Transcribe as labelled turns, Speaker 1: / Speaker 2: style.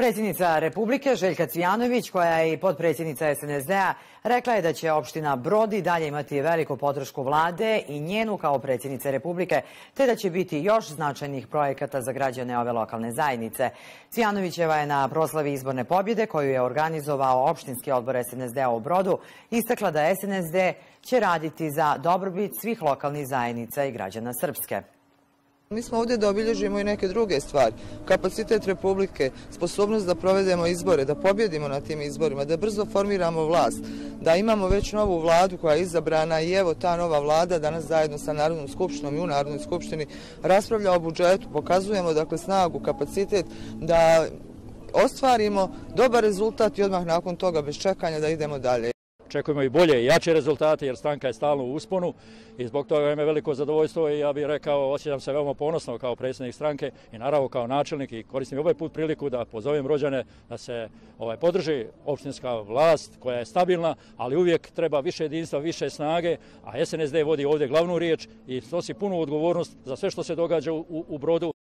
Speaker 1: Predsjednica Republike Željka Cvijanović, koja je i podpredsjednica SNSD-a, rekla je da će opština Brodi dalje imati veliku podršku vlade i njenu kao predsjednice Republike, te da će biti još značajnih projekata za građane ove lokalne zajednice. Cvijanovićeva je na proslavi izborne pobjede, koju je organizovao opštinski odbor SNSD-a u Brodu, istakla da SNSD će raditi za dobrobit svih lokalnih zajednica i građana Srpske.
Speaker 2: Mi smo ovdje da obilježimo i neke druge stvari. Kapacitet Republike, sposobnost da provedemo izbore, da pobjedimo na tim izborima, da brzo formiramo vlast, da imamo već novu vladu koja je izabrana i evo ta nova vlada danas zajedno sa Narodnom skupštinom i u Narodnoj skupštini raspravlja o budžetu, pokazujemo dakle snagu, kapacitet da ostvarimo dobar rezultat i odmah nakon toga bez čekanja da idemo dalje
Speaker 3: očekujemo i bolje i jače rezultate jer stranka je stalno u usponu i zbog toga ime veliko zadovoljstvo i ja bih rekao osjećam se veoma ponosno kao predsjednik stranke i naravno kao načelnik i koristim ovaj put priliku da pozovem rođane da se ovaj podrži opštinska vlast koja je stabilna, ali uvijek treba više jedinstva, više snage, a SNSD vodi ovdje glavnu riječ i snosi punu odgovornost za sve što se događa u, u Brodu.